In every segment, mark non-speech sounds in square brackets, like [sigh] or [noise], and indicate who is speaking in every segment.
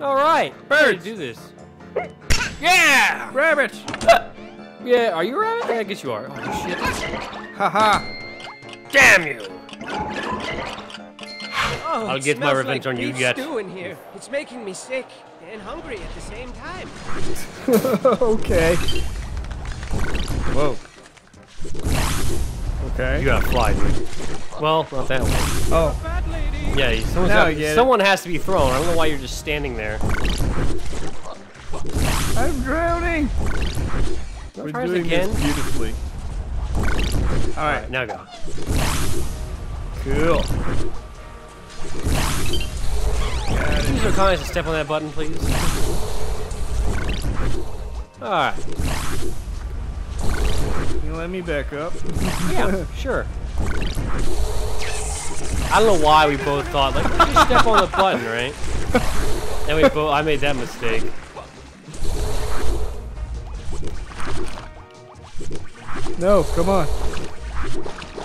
Speaker 1: All right.
Speaker 2: Birds.
Speaker 1: do this. Yeah.
Speaker 2: Rabbit! [laughs]
Speaker 1: Yeah. Are you a rabbit? Yeah, I guess you are. Oh shit.
Speaker 2: Haha!
Speaker 1: Damn you.
Speaker 3: Oh,
Speaker 1: I'll get my revenge
Speaker 3: like
Speaker 1: on you
Speaker 3: beef
Speaker 1: yet.
Speaker 3: stew in here. It's making me sick and hungry at the same time. [laughs]
Speaker 2: okay. Whoa. Okay.
Speaker 1: You gotta fly, dude. Well, not that way.
Speaker 2: oh,
Speaker 3: Fat lady.
Speaker 1: Yeah, someone's
Speaker 2: Now
Speaker 1: got-
Speaker 2: I it.
Speaker 1: someone has to be thrown. I don't know why you're just standing there.
Speaker 2: I'm drowning!
Speaker 1: Don't
Speaker 2: We're
Speaker 1: try
Speaker 2: doing
Speaker 1: again.
Speaker 2: this beautifully. Alright,
Speaker 1: Now go.
Speaker 2: cool. Got
Speaker 1: Use
Speaker 2: it.
Speaker 1: your kindness to step on that button, please. Alright.
Speaker 2: Can you let me back up?
Speaker 1: Yeah, [laughs] sure. I don't know why we both thought, like, just step on the button, right? And we both, I made that mistake.
Speaker 2: No, come on.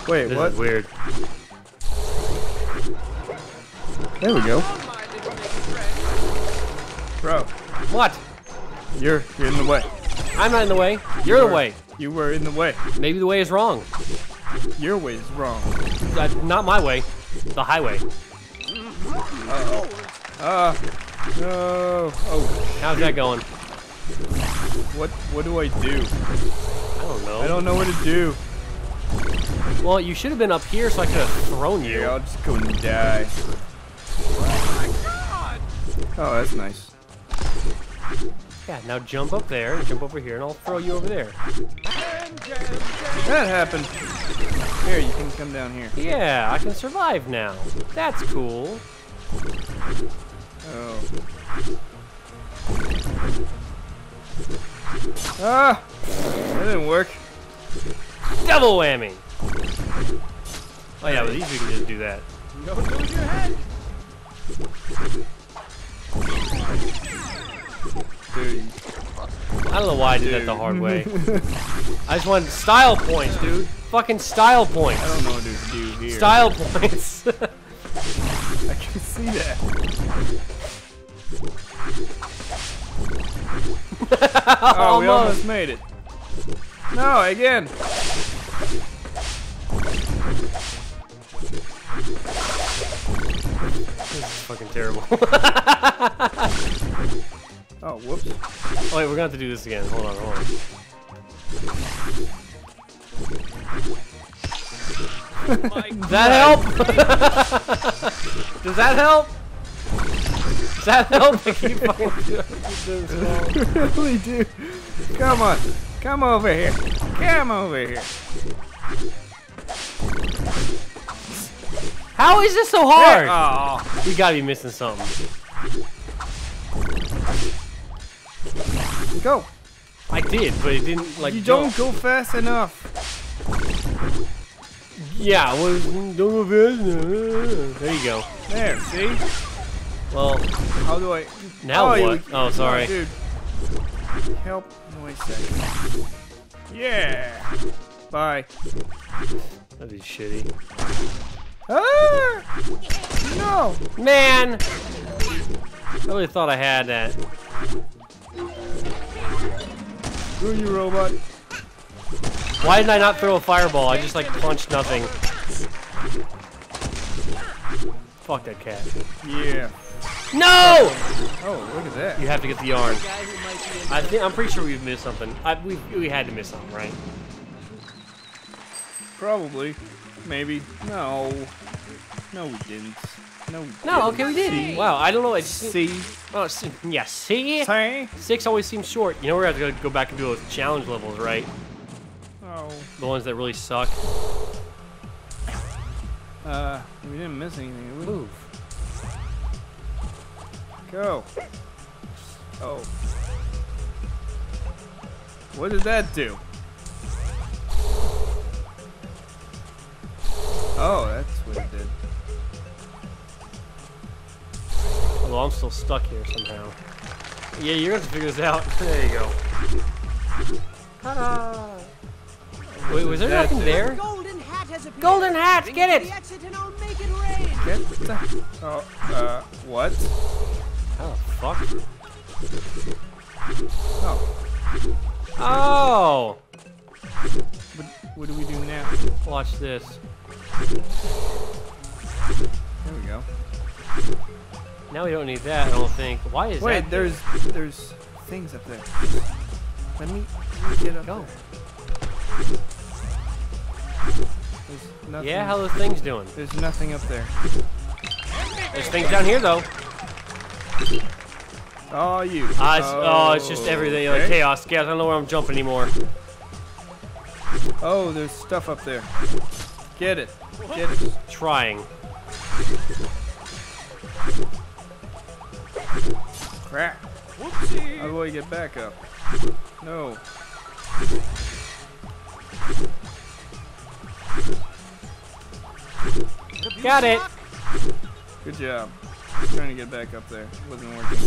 Speaker 2: Wait,
Speaker 1: This
Speaker 2: what?
Speaker 1: is weird.
Speaker 2: There we go.
Speaker 3: My little baby friend.
Speaker 2: Bro,
Speaker 1: What?
Speaker 2: you're, you're in the way.
Speaker 1: I'm not in the way. You're the
Speaker 2: were.
Speaker 1: way.
Speaker 2: You were in the way.
Speaker 1: Maybe the way is wrong.
Speaker 2: Your way is wrong.
Speaker 1: Uh, not my way. The highway.
Speaker 2: Ah, no. Oh,
Speaker 1: How's that going?
Speaker 2: what, what do I do?
Speaker 1: I don't know.
Speaker 2: I don't know what to do.
Speaker 1: Well, you should have been up here so I could have thrown you.
Speaker 2: Yeah, I'll just go and die. Oh, that's nice.
Speaker 1: Yeah, now jump up there jump over here, and I'll throw you over there.
Speaker 2: That happened. Here, you can come down here.
Speaker 1: Yeah, I can survive now. That's cool.
Speaker 2: Oh. Ah! That didn't work.
Speaker 1: Double whammy. Oh yeah, with these we can just do that.
Speaker 3: Don't your head.
Speaker 2: Dude.
Speaker 1: I don't know why I did that the hard way. [laughs] I just wanted style points, dude. Fucking style points.
Speaker 2: I don't know what to do here.
Speaker 1: Style points. [laughs]
Speaker 2: I can see that. [laughs] Oh, we almost made it. No, again.
Speaker 1: Fucking terrible.
Speaker 2: Oh, whoops.
Speaker 1: oh wait, we're gonna have to do this again. Hold on, hold on. Does [laughs] that help? [laughs] Does that help? Does that help? I keep [laughs] fucking
Speaker 2: really do. Come on. Come over here. Come over here.
Speaker 1: How is this so hard?
Speaker 2: Oh.
Speaker 1: We gotta be missing something.
Speaker 2: Go.
Speaker 1: I did, but it didn't like.
Speaker 2: You don't go fast enough.
Speaker 1: Yeah, well, don't go fast enough. There you go.
Speaker 2: There, see?
Speaker 1: Well,
Speaker 2: How do I...
Speaker 1: now
Speaker 2: you-
Speaker 1: what? Oh, sorry.
Speaker 2: dude. Help. Wait a second. Yeah. Bye.
Speaker 1: That'd be shitty.
Speaker 2: Ah! No.
Speaker 1: Man! I really thought I had that.
Speaker 2: Screw you, robot.
Speaker 1: Why did I not throw a fireball? I just like punched nothing. Fuck that cat.
Speaker 2: Yeah.
Speaker 1: No!
Speaker 2: Oh, look at that.
Speaker 1: You have to get the yarn.
Speaker 3: Guy who might be in
Speaker 1: I think I'm pretty sure we've missed something. I, we we had to miss something, right?
Speaker 2: Probably. Maybe. No. No, we didn't. No, we
Speaker 1: No, okay, we did. Wow, I don't know. I just
Speaker 2: See?
Speaker 1: Oh, s- yeah. See,
Speaker 2: See?
Speaker 1: six always seems short. You know we're gonna have to go back and do those challenge levels, right?
Speaker 2: Oh.
Speaker 1: The ones that really suck.
Speaker 2: Uh, we didn't miss anything. did we?
Speaker 1: Move.
Speaker 2: Go. Oh. What did that do? Oh, that's what it did.
Speaker 1: Although I'm still stuck here somehow. Yeah, you're gonna have to figure this out. [laughs] There you go. Ta-da! Wait, was there nothing there?
Speaker 3: Golden hat has.
Speaker 1: Golden hat, get it!
Speaker 3: The exit and I'll make it rain.
Speaker 2: Get the. Oh, uh, what?
Speaker 1: How the fuck.
Speaker 2: Oh,
Speaker 1: Oh!
Speaker 2: what, what do we do now?
Speaker 1: Watch this.
Speaker 2: There we go.
Speaker 1: Now we don't need that, I don't think. Why is
Speaker 2: Wait,
Speaker 1: that?
Speaker 2: there's there's things up there. Let me, get up
Speaker 1: Go.
Speaker 2: there. Nothing.
Speaker 1: Yeah, how those things doing?
Speaker 2: There's nothing up there.
Speaker 1: There's things down here though.
Speaker 2: Oh, you.
Speaker 1: Ah, it's, oh, it's just everything like
Speaker 2: okay.
Speaker 1: chaos. Chaos. I don't know where I'm jumping anymore.
Speaker 2: Oh, there's stuff up there. Get it. Get it.
Speaker 1: Trying.
Speaker 2: Crap.
Speaker 3: Whoopsie.
Speaker 2: How do I get back up? No.
Speaker 1: Got it.
Speaker 2: Good job. Trying to get back up there. Wasn't working.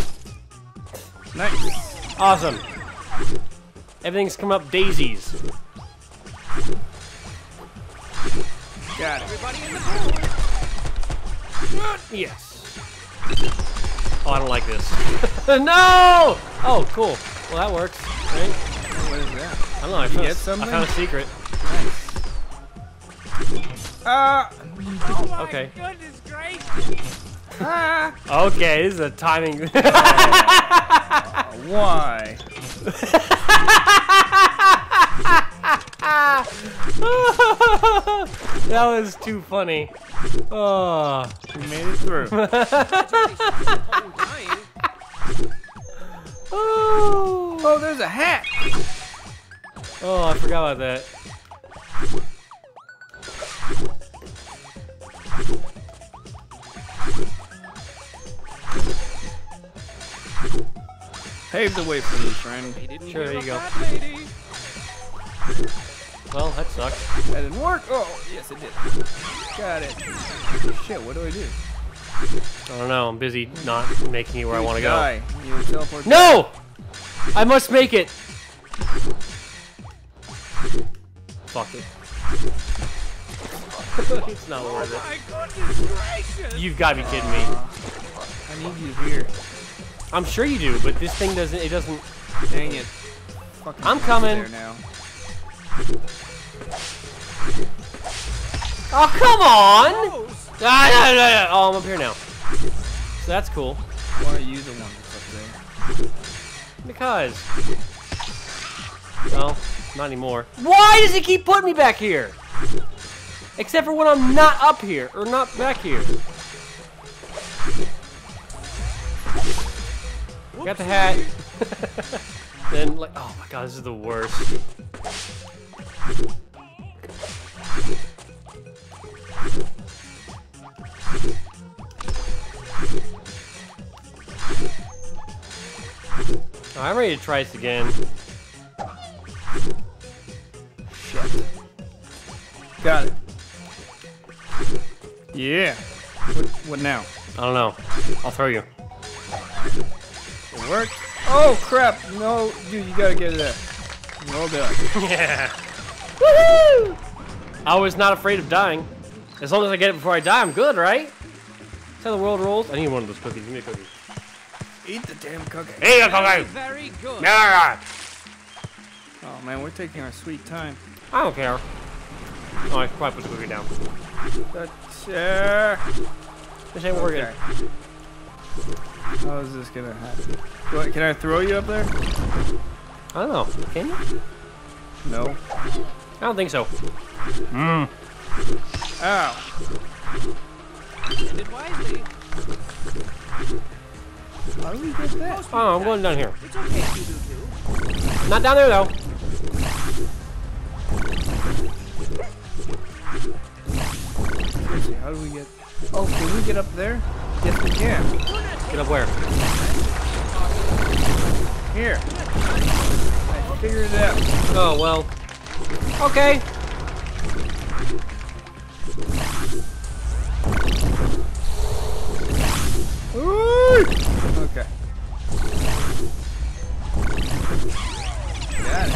Speaker 2: Nice.
Speaker 1: Awesome. Everything's come up daisies.
Speaker 2: Got it.
Speaker 3: Everybody in the pool.
Speaker 1: Yes. Oh, I don't like this. [laughs] no! Oh, cool. Well, that works, right?
Speaker 2: What is that?
Speaker 1: I don't know. I
Speaker 2: You
Speaker 1: found,
Speaker 2: get something?
Speaker 1: I found a secret.
Speaker 2: Ah!
Speaker 3: Oh my
Speaker 1: Okay.
Speaker 3: goodness gracious.
Speaker 2: Ah! [laughs]
Speaker 1: Okay, this is a timing. [laughs]
Speaker 2: Why? Ah. [laughs]
Speaker 1: that was too funny. Oh.
Speaker 2: We made it through.
Speaker 1: Oh. [laughs]
Speaker 2: oh, there's a hat.
Speaker 1: Oh, I forgot about that.
Speaker 2: Pave the way for me, friend.
Speaker 1: Sure, there you
Speaker 3: about
Speaker 1: go. Well, that sucked.
Speaker 2: That didn't work. Oh, yes, it did. Got it. Shit, what do I do?
Speaker 1: I don't know. I'm busy not making it where I want to go.
Speaker 2: You.
Speaker 1: No! I must make it. Fuck it. [laughs] it's not worth it.
Speaker 3: Oh gracious.
Speaker 1: You've got to be kidding me.
Speaker 2: I need you here.
Speaker 1: I'm sure you do, but this thing doesn't. It doesn't.
Speaker 2: Dang it. Fucking
Speaker 1: I'm coming.
Speaker 2: There now.
Speaker 1: Oh come on! Ah, yeah, yeah, yeah. Oh, I'm up here now. So that's cool.
Speaker 2: Why are you the one that's up there?
Speaker 1: Because. Well, not anymore. Why does it keep putting me back here? Except for when I'm not up here or not back here. Got the hat. [laughs] then like, oh my god, this is the worst. I'm ready to try this again.
Speaker 2: Shit. Got it. Yeah. What, what now?
Speaker 1: I don't know. I'll throw you.
Speaker 2: It worked? Oh, crap. No, dude, you gotta get it there. Well done. [laughs]
Speaker 1: Yeah. Woohoo! I was not afraid of dying. As long as I get it before I die, I'm good, right? That's how the world rolls. I need one of those cookies. Give me a cookie.
Speaker 2: Eat the damn cookie.
Speaker 1: Hey, a
Speaker 3: Very,
Speaker 1: cookie!
Speaker 3: very good.
Speaker 1: Yeah.
Speaker 2: Oh, man, we're taking our sweet time.
Speaker 1: I don't care. Oh, I should probably put the cookie down.
Speaker 2: That's, uh,
Speaker 1: This ain't working.
Speaker 2: okay. How is this gonna happen? Do I- can I throw you up there?
Speaker 1: I don't know. Can you?
Speaker 2: No.
Speaker 1: I don't think so. Mmm.
Speaker 2: Ow.
Speaker 3: Ended wisely.
Speaker 2: How do we get that?
Speaker 1: Oh, I'm going down here.
Speaker 3: It's okay if you do.
Speaker 1: Not down there though.
Speaker 2: How do we get... Oh, can we get up there? Yes, we can.
Speaker 1: Get up where?
Speaker 2: Here. I figured it out.
Speaker 1: Oh well. Okay.
Speaker 2: Ooh! Okay. Got it.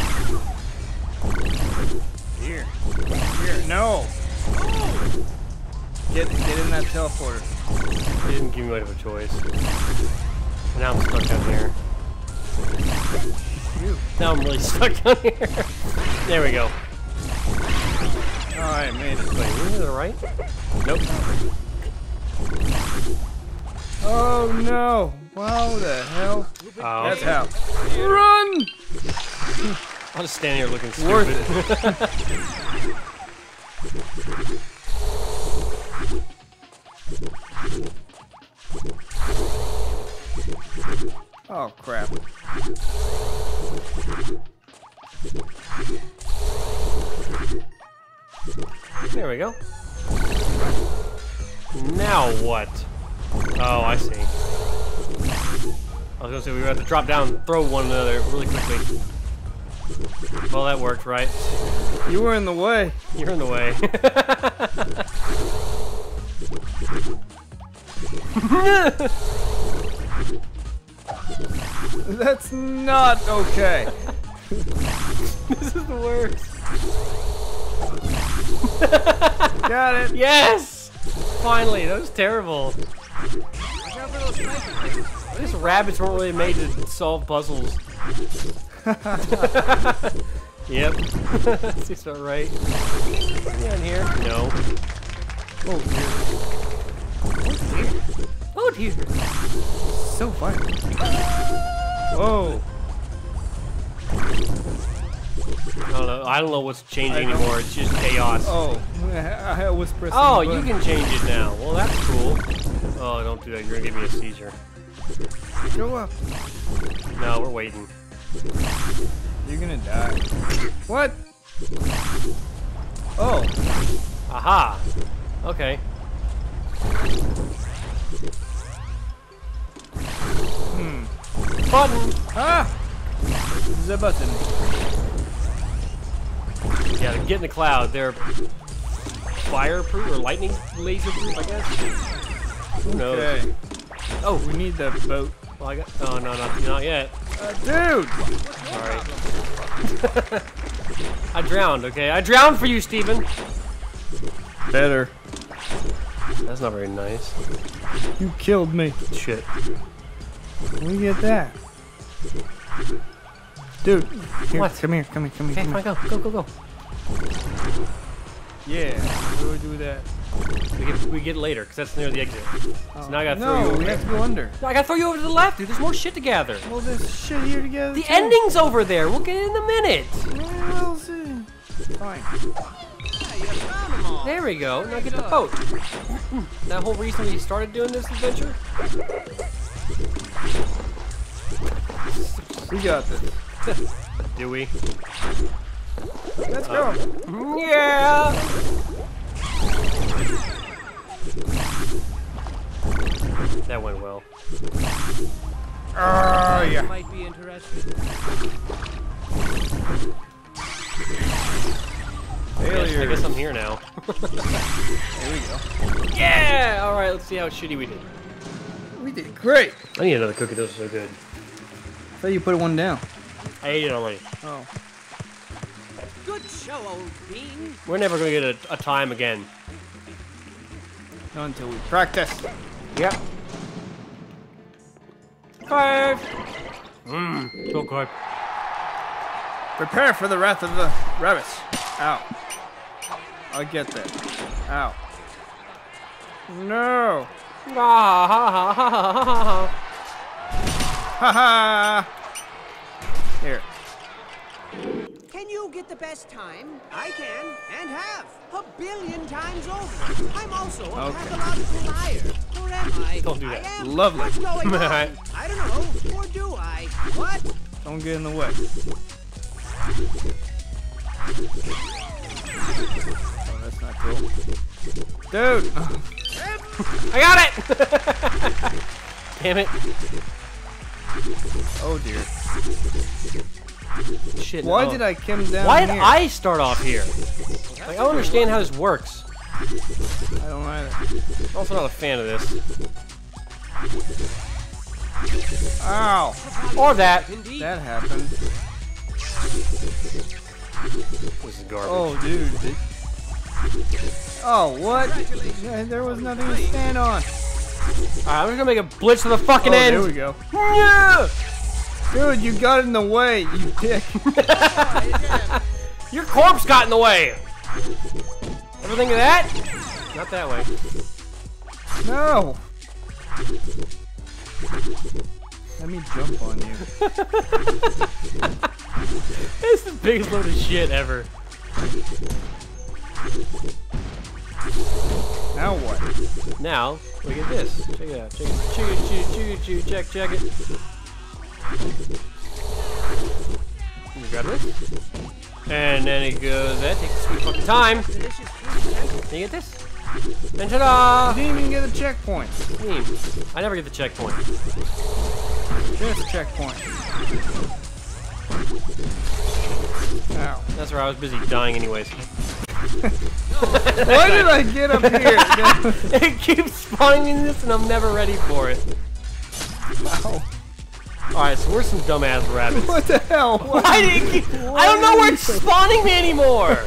Speaker 2: Here. Here. No. Get get in that teleporter.
Speaker 1: They didn't give me much of a choice. Now I'm stuck down here. Now I'm really [laughs] stuck down here. There we go.
Speaker 2: Alright, made it.
Speaker 1: Wait, we're to the right? Nope.
Speaker 2: Oh no! Wow, the hell?
Speaker 1: Oh,
Speaker 2: That's how. Run!
Speaker 1: I'll just stand here looking stupid.
Speaker 2: Worth it. [laughs] Oh crap.
Speaker 1: There we go. Now what? Oh, I see. I was gonna say we were have to drop down and throw one another really quickly. Well, that worked, right?
Speaker 2: You were in the way.
Speaker 1: You're in the way. [laughs]
Speaker 2: That's not okay. [laughs]
Speaker 1: this is the worst.
Speaker 2: Got it.
Speaker 1: Yes! Finally, that was terrible.
Speaker 3: Watch out for those spiky things.
Speaker 1: These rabbits weren't really made to solve puzzles. [laughs] yep. [laughs] Seems about right. Yeah, in here? No.
Speaker 2: Oh dear.
Speaker 1: Oh dear.
Speaker 2: Oh, so fun. Whoa.
Speaker 1: I don't know. I don't know what's changing anymore. It's just chaos.
Speaker 2: Oh, I was pressing.
Speaker 1: Oh, you can change it now. Well, that's cool. Oh, don't do that. You're gonna give me a seizure.
Speaker 2: Go up.
Speaker 1: No, we're waiting.
Speaker 2: You're gonna die. What? Oh,
Speaker 1: Aha. Okay.
Speaker 2: hmm.
Speaker 1: Button.
Speaker 2: Ah! The button.
Speaker 1: Yeah, get in the cloud, they're fireproof or lightning laser proof, I guess. Who knows?
Speaker 2: Okay.
Speaker 1: Oh,
Speaker 2: We need the boat.
Speaker 1: well, I got. Oh no, not not yet.
Speaker 2: Uh, dude!
Speaker 1: Sorry. [laughs] I drowned. Okay, I drowned for you, Steven.
Speaker 2: Better.
Speaker 1: That's not very nice.
Speaker 2: You killed me.
Speaker 1: Shit.
Speaker 2: Where you get that? Dude, here,
Speaker 1: What?
Speaker 2: come here, come here, come here,
Speaker 1: Okay,
Speaker 2: come here.
Speaker 1: go, go, go, go.
Speaker 2: Yeah, how do we do that?
Speaker 1: We get we get later because that's near the exit. So now I gotta throw oh,
Speaker 2: no,
Speaker 1: you over
Speaker 2: we have to go under.
Speaker 1: No, I gotta throw you over to the left, dude. There's more shit to gather.
Speaker 2: Well, there's shit here together.
Speaker 1: The
Speaker 2: too.
Speaker 1: ending's over there. We'll get it in a minute.
Speaker 2: Well, see. Fine.
Speaker 3: Yeah, you found them all.
Speaker 1: There we go. Now get the boat. that whole reason we started doing this adventure?
Speaker 2: We got this. [laughs]
Speaker 1: Do we?
Speaker 2: Let's go.
Speaker 1: Yeah. That went well.
Speaker 2: Oh, yeah.
Speaker 3: Might be interested.
Speaker 1: I guess, I guess I'm here now. [laughs]
Speaker 2: There we go.
Speaker 1: yeah. All right. Let's see how shitty we did.
Speaker 2: We did great.
Speaker 1: I need another cookie. Those are so good.
Speaker 2: I thought you put one down.
Speaker 1: I ate it already.
Speaker 2: Oh.
Speaker 3: Good show, old bean.
Speaker 1: We're never gonna get a, a time again.
Speaker 2: Not until we practice.
Speaker 1: Yep. Five. Mmm. So good.
Speaker 2: Prepare for the wrath of the rabbits. Ow. I'll get that. Ow. No.
Speaker 1: Ah, ha, ha, ha, ha, ha, ha.
Speaker 2: Ha ha. Here.
Speaker 3: Can you get the best time? I can, and have. A billion times over. I'm also a
Speaker 2: Okay.
Speaker 3: pathological liar. Or am I?
Speaker 1: Don't do
Speaker 3: I am,
Speaker 2: Lovely.
Speaker 3: Going [laughs] on? I don't know. Or do I? What?
Speaker 2: Don't get in the way. Oh, that's not cool. Dude. [laughs]
Speaker 1: I got it! [laughs] Damn it.
Speaker 2: Oh dear.
Speaker 1: Shit.
Speaker 2: Why
Speaker 1: no.
Speaker 2: did I come down
Speaker 1: Why did
Speaker 2: here?
Speaker 1: I start off here? Like, I don't understand how this works.
Speaker 2: I don't either.
Speaker 1: I'm also not a fan of this.
Speaker 2: Ow.
Speaker 1: Or that.
Speaker 3: Indeed.
Speaker 2: That happened.
Speaker 1: This is garbage.
Speaker 2: Oh, dude. Oh, what? There was nothing to stand on.
Speaker 1: Alright, I'm just gonna make a blitz to the fucking
Speaker 2: Oh,
Speaker 1: end.
Speaker 2: there we go.
Speaker 1: Yeah!
Speaker 2: Dude, you got in the way, you dick. [laughs]
Speaker 1: Your corpse got in the way. Ever think of that? Not that way.
Speaker 2: no. Let me jump on you. [laughs]
Speaker 1: It's the biggest load of shit ever.
Speaker 2: Now what?
Speaker 1: Now, look at this. Check it out. Check it. Check it. Check it. Check it. Check, check it. You got this? And then it goes, that takes a sweet fucking time. Can you get this? And ta-da!
Speaker 2: You didn't even get a checkpoint.
Speaker 1: I never get the checkpoint.
Speaker 2: There's a checkpoint. Ow.
Speaker 1: That's where I was busy dying anyways.
Speaker 2: Why did I get up here? [laughs]
Speaker 1: it keeps spawning in this and I'm never ready for it.
Speaker 2: Ow.
Speaker 1: Alright, so we're some dumbass rabbits.
Speaker 2: What the hell? [laughs]
Speaker 1: Why did it keep, I don't know where it's spawning me anymore! [laughs]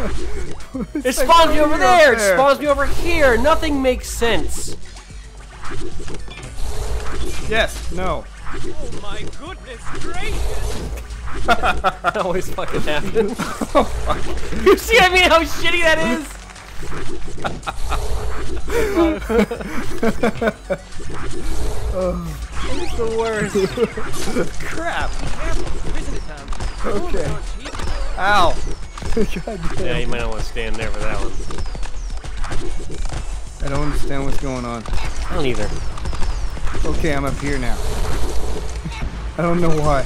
Speaker 1: It
Speaker 2: like,
Speaker 1: spawns me over
Speaker 2: are you
Speaker 1: there, it
Speaker 2: there?
Speaker 1: spawns me over here, nothing makes sense.
Speaker 2: Yes. No.
Speaker 3: Oh my goodness gracious! [laughs]
Speaker 1: That always fucking happens. oh, fuck. you see what I mean? How shitty that is? It's the worst.
Speaker 2: Crap.
Speaker 3: Careful, isn't it, Tom?
Speaker 2: Okay. Ow.
Speaker 1: Yeah, you might not want to stand there for that one.
Speaker 2: I don't understand what's going on.
Speaker 1: I don't either.
Speaker 2: Okay, I'm up here now. I don't know why.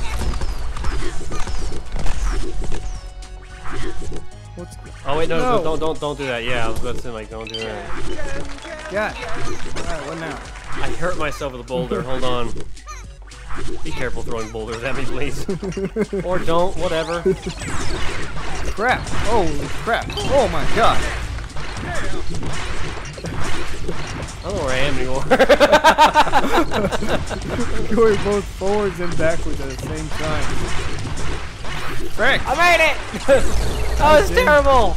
Speaker 2: What's
Speaker 1: Oh wait, no,
Speaker 2: No.
Speaker 1: don't, don't, don't do that. Yeah, I was gonna say like, don't do that.
Speaker 2: Yeah. Alright, what now?
Speaker 1: I hurt myself with a boulder. Hold on. Be careful throwing boulders at me, please. [laughs] or don't, whatever.
Speaker 2: Crap. Oh, crap. Oh my god.
Speaker 1: I don't know where I am anymore. [laughs]
Speaker 2: Going both forwards and backwards at the same time. Frick.
Speaker 1: I made it! [laughs] that was terrible!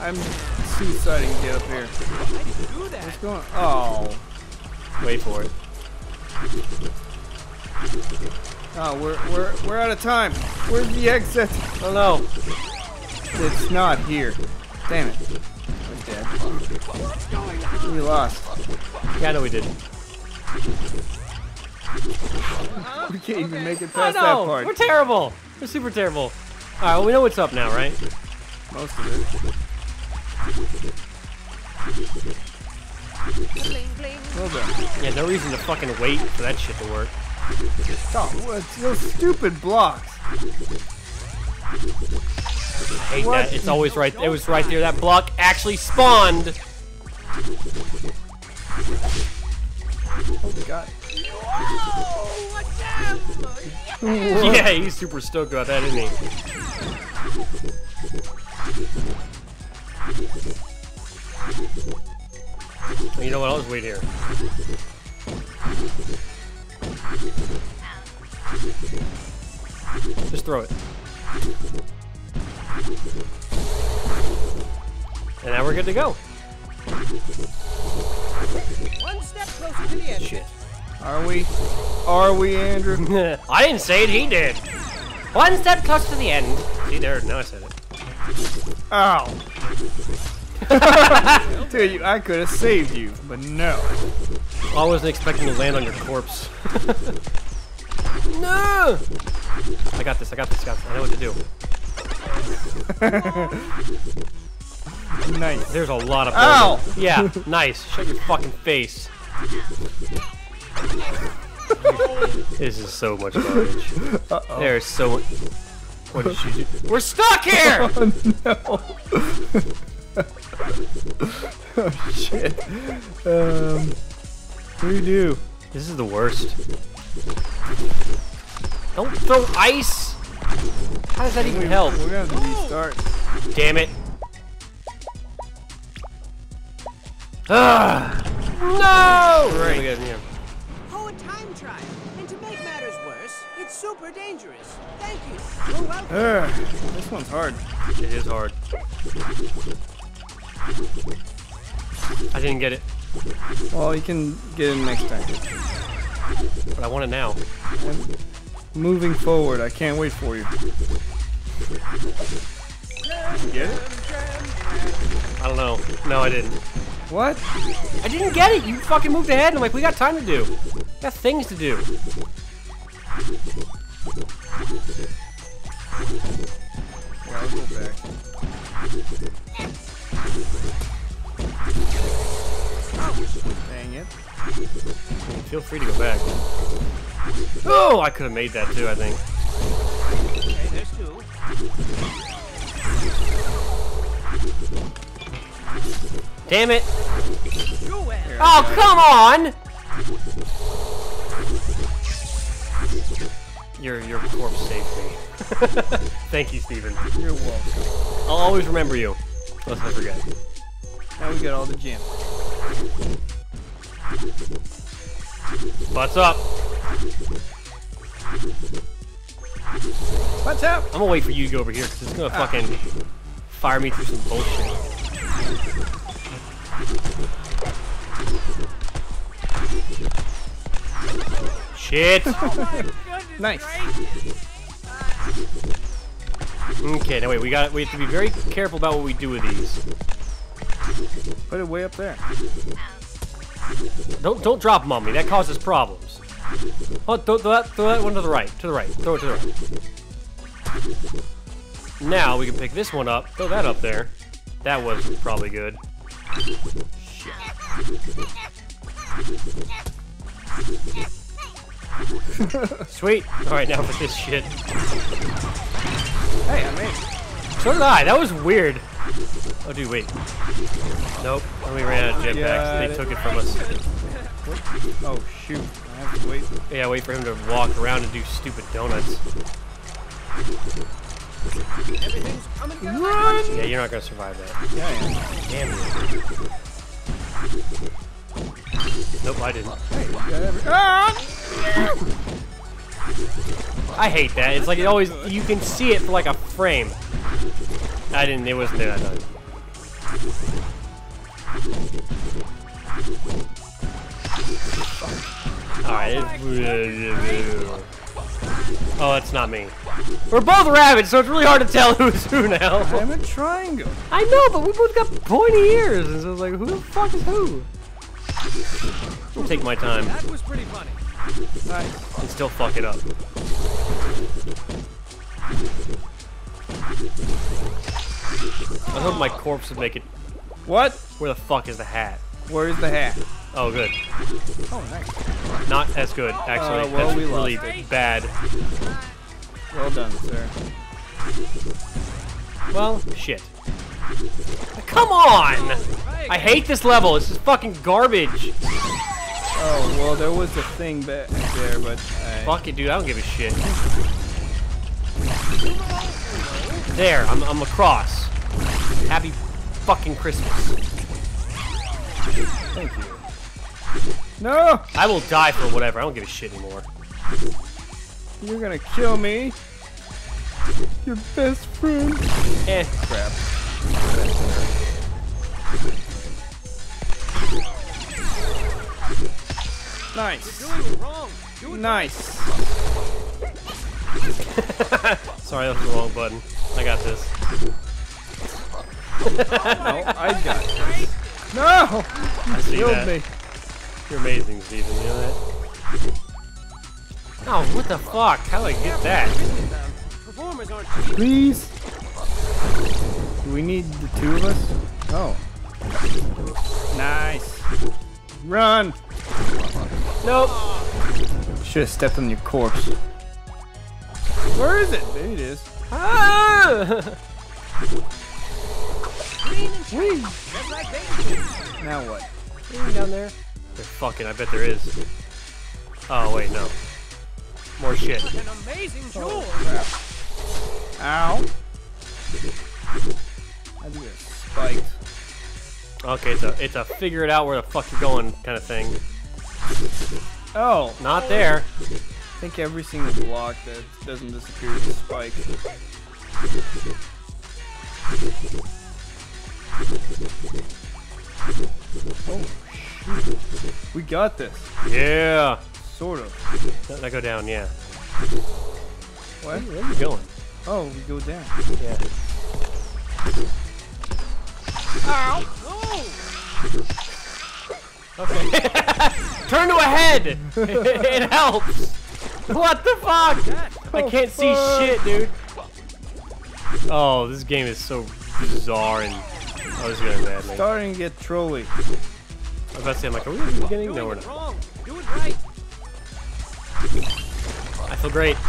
Speaker 2: I'm suiciding to get up here.
Speaker 3: Do that.
Speaker 2: What's going Oh.
Speaker 1: Wait for it.
Speaker 2: Oh, we're, we're, we're out of time. Where's the exit?
Speaker 1: Oh no.
Speaker 2: It's not here. Damn it. We're dead. We lost.
Speaker 1: Yeah, I know we did.
Speaker 2: We can't even make it
Speaker 1: I
Speaker 2: past that part.
Speaker 1: We're terrible! We're super terrible. Alright, well, we know what's up now, right?
Speaker 2: Most of it.
Speaker 3: Bling, bling.
Speaker 1: Yeah, no reason to fucking wait for that shit to work.
Speaker 2: Oh, what? Those stupid blocks.
Speaker 1: I hate
Speaker 2: What?
Speaker 1: that. It's always right. It was right there. That block actually spawned.
Speaker 2: Oh god.
Speaker 1: Yeah, he's super stoked about that, isn't he? You know what? I'll just wait here. Just throw it. And now we're good to go.
Speaker 3: One step closer to the end.
Speaker 1: Shit.
Speaker 2: Are we? Are we, Andrew? [laughs]
Speaker 1: I didn't say it, he did. One step close to the end. See there, no, I said it.
Speaker 2: Ow. [laughs] Dude, you, I could have saved you, but no.
Speaker 1: I wasn't expecting to land on your corpse. [laughs] no! I got this, I got this, got this. I know what to do.
Speaker 2: Nice.
Speaker 1: There's a lot of
Speaker 2: Ow!
Speaker 1: Yeah, nice. Shut your fucking face. This is so much garbage. There's so. What did you do? We're stuck here! [laughs]
Speaker 2: Oh no. [laughs] oh shit. Um. What do you do?
Speaker 1: This is the worst. Don't throw ice! How does that even help?
Speaker 2: We're gonna have to restart.
Speaker 1: Damn it. Ah! No!
Speaker 2: Great.
Speaker 3: Super dangerous. Thank you. You're welcome.
Speaker 2: Ugh, this one's hard.
Speaker 1: It is hard. I didn't get it.
Speaker 2: Well, you can get it next time.
Speaker 1: But I want it now.
Speaker 2: I'm moving forward. I can't wait for you. Get it?
Speaker 1: I don't know. No, I didn't.
Speaker 2: What?
Speaker 1: I didn't get it. You fucking moved ahead. And I'm like, we got time to do. We got things to do. Feel free to go back. Oh, I could have made that too. I think.
Speaker 3: Okay, there's two.
Speaker 1: Damn it! Oh, come on! Your your corpse saved me. [laughs] Thank you, Steven.
Speaker 2: You're welcome.
Speaker 1: I'll always remember you. Let's I forget.
Speaker 2: Now we got all the gems.
Speaker 1: Butts up.
Speaker 2: What's up?
Speaker 1: I'm gonna wait for you to go over here because it's gonna ah. fucking fire me through some bullshit. Shit. [laughs]
Speaker 2: Nice.
Speaker 1: Okay, now wait, we got we have to be very careful about what we do with these.
Speaker 2: Put it way up there.
Speaker 1: Don't don't drop them on me. That causes problems. Oh, throw, throw that throw that one to the right. To the right. Throw it to the right. Now we can pick this one up. Throw that up there. That was probably good. Sweet. All right, now for this shit.
Speaker 2: Hey, I made it.
Speaker 1: So did I. That was weird. Oh, dude, wait. Nope. And we ran out of jetpacks. They
Speaker 2: it.
Speaker 1: took it from us.
Speaker 2: Oh, shoot. I have to wait.
Speaker 1: Yeah, wait for him to walk around and do stupid donuts.
Speaker 3: Everything's coming together.
Speaker 2: Run!
Speaker 1: Yeah, you're not gonna survive that.
Speaker 2: Yeah, I am.
Speaker 1: Damn you. Nope, I didn't.
Speaker 2: Hey, Ah!
Speaker 1: I hate that. It's like it always you can see it for like a frame. I didn't. It wasn't there that time. All right. Oh, that's not me. We're both rabbits, so it's really hard to tell [laughs] who's who now.
Speaker 2: I'm a triangle.
Speaker 1: I know, but we both got pointy ears, and so it's like, who the fuck is who? I'll take my time
Speaker 3: That was pretty funny.
Speaker 2: Nice.
Speaker 1: and still fuck it up. I hope my corpse would make it.
Speaker 2: What?
Speaker 1: Where the fuck is the hat?
Speaker 2: Where's the hat?
Speaker 1: Oh, good.
Speaker 2: Oh, nice.
Speaker 1: Not as good, actually.
Speaker 2: Uh, well,
Speaker 1: That's
Speaker 2: we
Speaker 1: really
Speaker 2: lost
Speaker 1: bad.
Speaker 2: Well done, sir.
Speaker 1: Well, shit. Come on! I hate this level. This is fucking garbage.
Speaker 2: Oh, well, there was a thing back there, but I...
Speaker 1: Fuck it, dude. I don't give a shit. There, I'm, I'm across. Happy fucking Christmas.
Speaker 2: Thank you. No!
Speaker 1: I will die for whatever. I don't give a shit anymore.
Speaker 2: You're gonna kill me. Your best friend.
Speaker 1: Eh.
Speaker 2: Crap. Nice.
Speaker 3: Wrong. Do
Speaker 2: Nice. [laughs]
Speaker 1: Sorry, that was the wrong button. I got this.
Speaker 2: No, I got this. No!
Speaker 1: I see
Speaker 2: Killed
Speaker 1: that.
Speaker 2: me.
Speaker 1: You're amazing, Steven. You know that? Oh, what the fuck? How did I get that?
Speaker 3: Performers aren't cheap.
Speaker 2: Please. Do we need the two of us? Oh. Nice. Run!
Speaker 1: Nope.
Speaker 2: Should have stepped on your corpse. Where is it? There it is.
Speaker 1: Ah!
Speaker 3: Green and shiny. Just like baby.
Speaker 2: Now what?
Speaker 1: Down there? There fucking, I bet there is. Oh, wait, no. More shit.
Speaker 3: An amazing jewel.
Speaker 2: Ow. I think it's spiked.
Speaker 1: Okay, it's a, it's a figure it out where the fuck you're going kind of thing.
Speaker 2: Oh,
Speaker 1: Not there.
Speaker 2: I think every single block that doesn't disappear is a spike. Oh, We got this.
Speaker 1: Yeah.
Speaker 2: Sort of.
Speaker 1: Let that go down, yeah.
Speaker 2: What?
Speaker 1: Where are you going?
Speaker 2: Oh, we go down.
Speaker 1: Yeah. Oh. Okay. [laughs] Turn to a head! [laughs] it helps! What the fuck? I can't see shit, dude. Oh, this game is so bizarre and. Oh, this is going badly. I
Speaker 2: Starting to get trolly.
Speaker 1: was about to say, I'm like, are we at the beginning? No, we're not.
Speaker 3: Wrong. Do it right.
Speaker 1: I feel great. I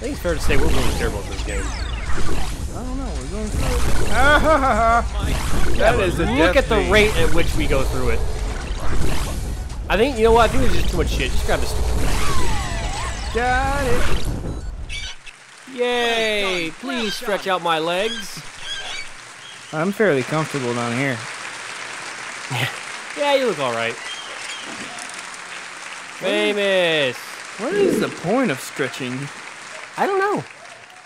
Speaker 1: think it's fair to say we're really terrible at this game.
Speaker 2: I don't know. We're going through it. [laughs] Is a
Speaker 1: Look at the
Speaker 2: beat.
Speaker 1: rate at which we go through it. I think, you know what? I think there's just too much shit. Just grab this.
Speaker 2: Got it.
Speaker 1: Yay! Please stretch out my legs.
Speaker 2: I'm fairly comfortable down here. [laughs]
Speaker 1: Yeah, you look alright. Famous.
Speaker 2: What is the point of stretching?
Speaker 1: I don't know.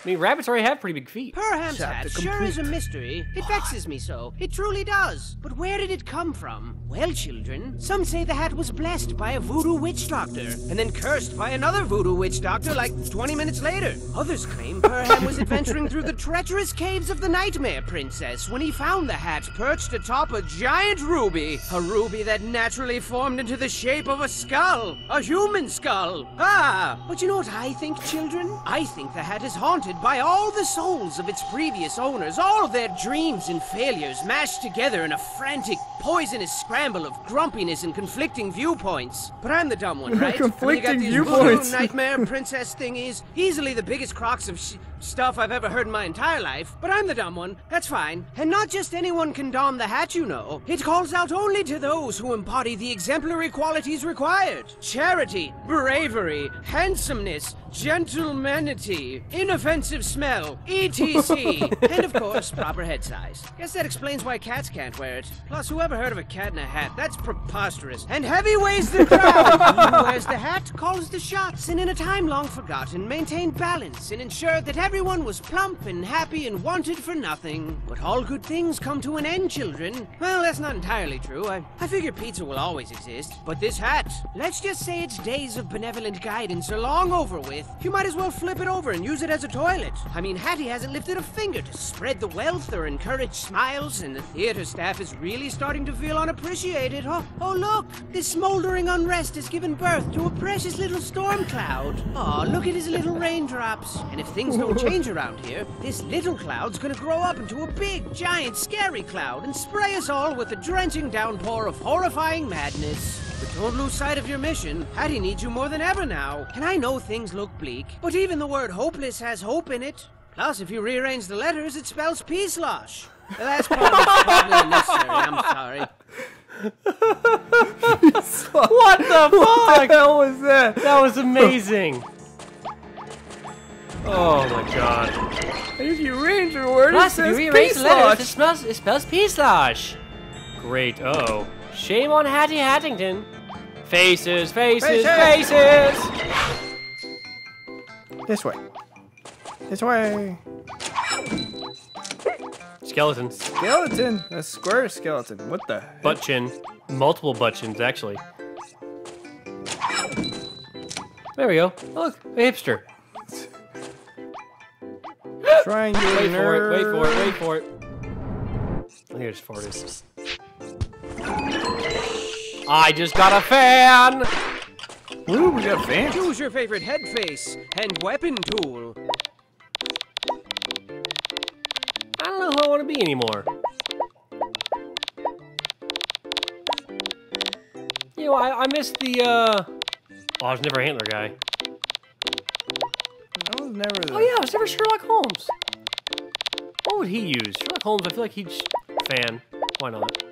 Speaker 1: I mean, rabbits already have pretty big feet.
Speaker 3: Perham's
Speaker 2: Chapter
Speaker 3: hat sure is a mystery. It vexes me so. It truly does. But where did it come from? Well, children, some say the hat was blessed by a voodoo witch doctor, and then cursed by another voodoo witch doctor like 20 minutes later. Others claim Perham was adventuring through the treacherous caves of the Nightmare Princess when he found the hat perched atop a giant ruby. A ruby that naturally formed into the shape of a skull. A human skull. Ah! But you know what I think, children? I think the hat is haunted by all the souls of its previous owners, all their dreams and failures mashed together in a frantic, poisonous scramble of grumpiness and conflicting viewpoints. But I'm the dumb one, [laughs] right? I mean, you got
Speaker 2: Conflicting
Speaker 3: these
Speaker 2: viewpoints.
Speaker 3: nightmare princess thingies, easily the biggest crocs of sh- stuff I've ever heard in my entire life. But I'm the dumb one. That's fine. And not just anyone can don the hat, you know. It calls out only to those who embody the exemplary qualities required: charity, bravery, handsomeness, gentlemanity, inoffensive smell, etc. [laughs] and of course, proper head size. Guess that explains why cats can't wear it. Plus, whoever heard of a cat in a hat? That's preposterous. And heavy weighs the crowd. [laughs] Who wears the hat calls the shots, and in a time long forgotten, maintained balance and ensured that everyone was plump and happy and wanted for nothing. But all good things come to an end, children. Well, that's not entirely true. I, I figure pizza will always exist. But this hat, let's just say its days of benevolent guidance are long over with. You might as well flip it over and use it as a toilet. I mean, Hatty hasn't lifted a finger to spread the wealth or encourage smiles, and the theater staff is really starting to feel unappreciated. Oh, oh look! This smoldering unrest has given birth to a precious little storm cloud. Oh, look at his little raindrops. And if things don't change [laughs] around here, this little cloud's gonna grow up into a big, giant, scary cloud and spray us all with a drenching downpour of horrifying madness. But don't lose sight of your mission. Hatty needs you more than ever now. And I know things look bleak, but even the word hopeless has hope in it. Plus, if you rearrange the letters, it spells peace-losh. Well, that's probably, probably unnecessary. I'm sorry. [laughs]
Speaker 1: What the
Speaker 2: What
Speaker 1: fuck?
Speaker 2: the hell was that?
Speaker 1: That was amazing. Oh my god.
Speaker 2: And if you arrange your word,
Speaker 1: Plus, if
Speaker 2: says
Speaker 1: you rearrange
Speaker 2: peace
Speaker 1: letters, it, smells, it spells peace Great. Uh oh. Shame on Hatty Hattington. Faces, faces,
Speaker 2: Faces.
Speaker 1: faces.
Speaker 2: This way. This way.
Speaker 1: Skeletons.
Speaker 2: Skeleton. A square skeleton. What the? heck?
Speaker 1: Butt chin. Multiple butt chins, actually. There we go. Oh, look, a hipster. [laughs]
Speaker 2: Triangular
Speaker 1: Wait for it, wait for it, wait for it. I think I just farted. I just got a fan!
Speaker 2: Ooh, we got fans.
Speaker 3: Choose your favorite head face and weapon tool.
Speaker 1: Want to be anymore. You know, I, I missed the, uh... Oh, I was never a Handler guy.
Speaker 2: I was never the.
Speaker 1: Oh yeah, I was never Sherlock Holmes. What would he use? Sherlock Holmes, I feel like he'd... Fan. Why not?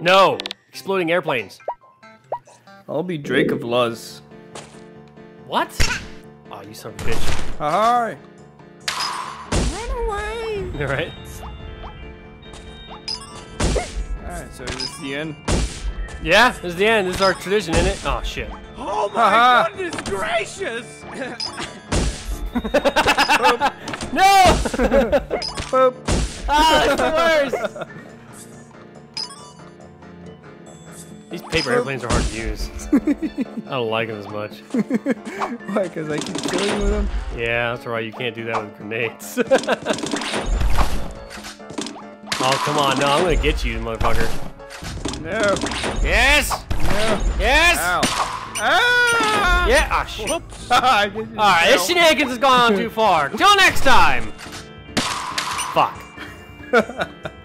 Speaker 1: No! Exploding airplanes.
Speaker 2: I'll be Drake of Luz.
Speaker 1: What? Oh, you son of a bitch.
Speaker 2: Hi. [laughs]
Speaker 1: Run away! [laughs] All
Speaker 2: Alright, so is this the end?
Speaker 1: Yeah, this is the end. This is our tradition, isn't it? Oh, shit.
Speaker 3: Oh
Speaker 2: my uh -huh.
Speaker 3: goodness gracious! [laughs]
Speaker 1: no!
Speaker 2: Boop. [laughs]
Speaker 1: Ah, that's the worst! These paper airplanes are hard to use. I don't like them as much. [laughs]
Speaker 2: Why? Because I keep killing with them?
Speaker 1: Yeah, that's right. You can't do that with grenades oh, come on. No, I'm to get you, motherfucker.
Speaker 2: No.
Speaker 1: Yes!
Speaker 2: No.
Speaker 1: Yes!
Speaker 2: Ow. Ah!
Speaker 1: Yeah, ah, shit. [laughs]
Speaker 2: I did it.
Speaker 1: Alright, this shenanigans has gone on too far. Till next time! Fuck. [laughs]